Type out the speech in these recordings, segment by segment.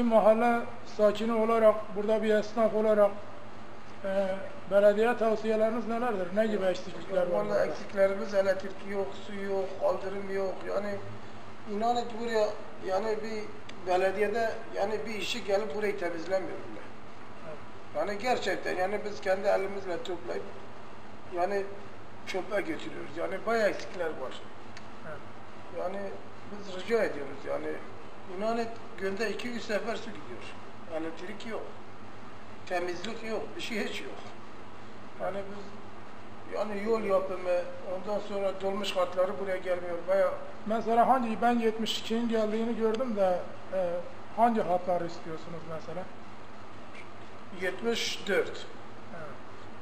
Bu mahalle sakini olarak, burada bir esnaf olarak e, belediye tavsiyeleriniz nelerdir? Ne gibi eksiklikler var? Valla eksiklerimiz elektrik yok, su yok, kaldırım yok. Yani inanın ki buraya yani bir belediyede yani bir işi gelip burayı temizlemiyor bile. Yani gerçekten yani biz kendi elimizle toplayıp yani çöpe götürüyoruz. Yani bayağı eksikler var. Evet. Yani biz rica ediyoruz yani inanın günde iki üç sefer su gidiyor. Elektrik yok. Temizlik yok. Bir şey hiç yok. Yani biz yani yol yapımı ondan sonra dolmuş hatları buraya gelmiyor. Bayağı Mesela hangi, ben 72'nin geldiğini gördüm de e, hangi hatları istiyorsunuz mesela? 74. Evet.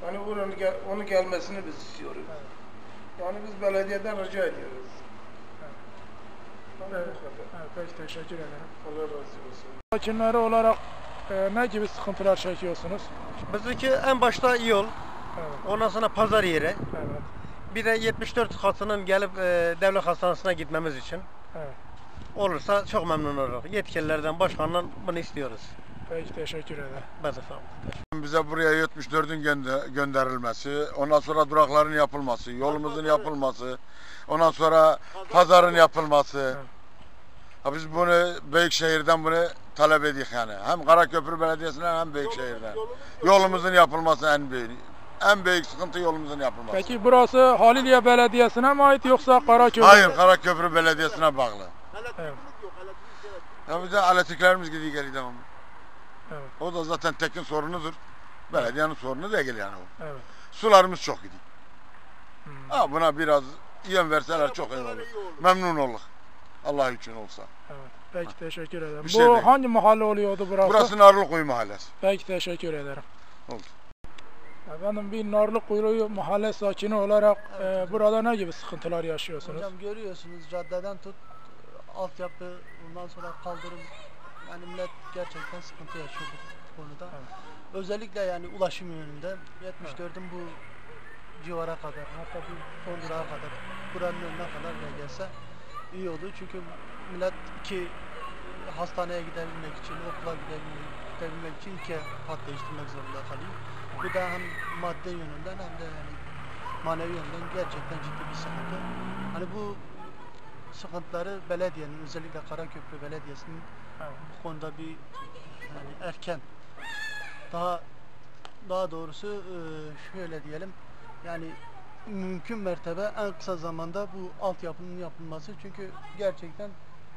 Yani oranın gel, onu gelmesini biz istiyoruz. Evet. Yani biz belediyeden rica ediyoruz. Evet. Peki teşekkür ederim. Allah razı olsun. Sakinleri olarak e, ne gibi sıkıntılar çekiyorsunuz? Bizimki en başta yol, Evet, ondan sonra pazar yeri, evet, bir de 74 katının gelip e, devlet hastanesine gitmemiz için evet. olursa çok memnun oluruz. Yetkililerden, başkandan bunu istiyoruz. Peki teşekkür ederim. Ben de sağ olun. Bize buraya 74'ün gönder- gönderilmesi, ondan sonra durakların yapılması, yolumuzun yapılması, ondan sonra pazarın yapılması. Ha biz bunu Büyükşehir'den bunu talep ediyoruz yani. Hem Karaköprü Belediyesi'nden hem Büyükşehir'den. Yolumuzun yapılması en büyük. En büyük sıkıntı yolumuzun yapılması. Peki burası Haliliye Belediyesi'ne mi ait yoksa Karaköy? Hayır Karaköprü Belediyesi'ne bağlı. Evet, Ya bize elektriklerimiz gidiyor geri devamlı. Evet, O da zaten tekin sorunudur. Belediyenin sorunu değil yani o. evet. Sularımız çok gidiyor. Hmm. Ha buna biraz yem verseler çok iyi olur. Memnun olur. Allah için olsa. Evet. Peki teşekkür ederim. Bir Bu şey değil. hangi mahalle oluyordu burası? Burası Narlıkuyu Mahallesi. Peki teşekkür ederim. Oldu. Efendim bir Narlıkuyru mahalle sakini olarak e, burada ne gibi sıkıntılar yaşıyorsunuz? Hocam görüyorsunuz caddeden tut altyapı ondan sonra kaldırım yani millet gerçekten sıkıntı yaşıyor bu konuda. Özellikle yani ulaşım yönünde 74'ün bu civara kadar hatta bu son durağa kadar buranın önüne kadar bile gelse iyi olur. Çünkü millet iki hastaneye gidebilmek için, okula gidebilmek, gidebilmek için iki hat değiştirmek zorunda kalıyor. Bu da hem madde yönünden hem de yani manevi yönden gerçekten ciddi bir sıkıntı. Hani bu sıkıntıları belediyenin özellikle Karaköprü Belediyesi'nin Evet. bu konuda bir yani erken daha daha doğrusu e, şöyle diyelim yani mümkün mertebe en kısa zamanda bu altyapının yapılması çünkü gerçekten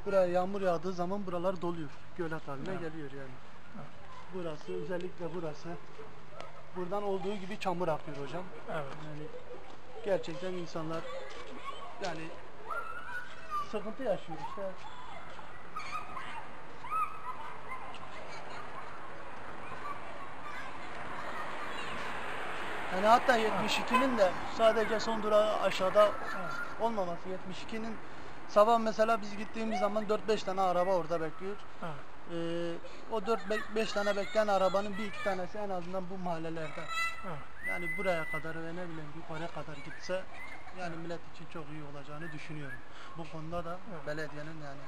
buraya yağmur yağdığı zaman buralar doluyor. Gölet haline Evet. geliyor yani. Burası özellikle burası buradan olduğu gibi çamur akıyor hocam. Evet. Yani gerçekten insanlar yani sıkıntı yaşıyor işte. Yani hatta 72'nin de sadece son durağı aşağıda olmaması 72'nin sabah mesela biz gittiğimiz zaman 4-5 tane araba orada bekliyor. Ee, o 4-5 tane bekleyen arabanın bir iki tanesi en azından bu mahallelerde. Yani buraya kadar ve ne bileyim yukarıya kadar gitse yani millet için çok iyi olacağını düşünüyorum. Bu konuda da belediyenin yani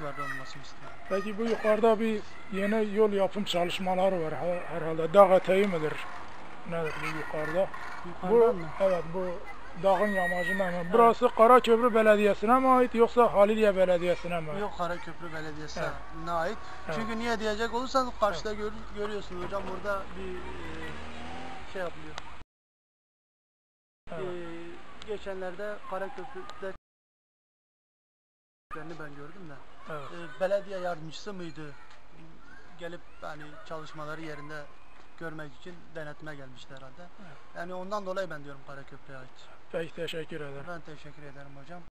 duyarlı olmasını istiyorum. Peki bu yukarıda bir yeni yol yapım çalışmaları var her- herhalde. Dağ eteği midir? Nedir bu yukarıda? Bu, evet bu dağın yamacında mı? Burası Karaköprü Belediyesi'ne mi ait yoksa Haliliye Belediyesi'ne mi? Yok Karaköprü Belediyesi'ne Evet. ait. Evet. Çünkü niye diyecek olursanız karşıda gör, görüyorsunuz hocam burada bir e, şey yapılıyor. Evet. Ee, geçenlerde Karaköprü'de ben gördüm de. Evet. Ee, belediye yardımcısı mıydı? Gelip hani çalışmaları yerinde görmek için denetime gelmişti herhalde. Yani ondan dolayı ben diyorum Karaköprü'ye ait. Peki teşekkür ederim. Ben teşekkür ederim hocam.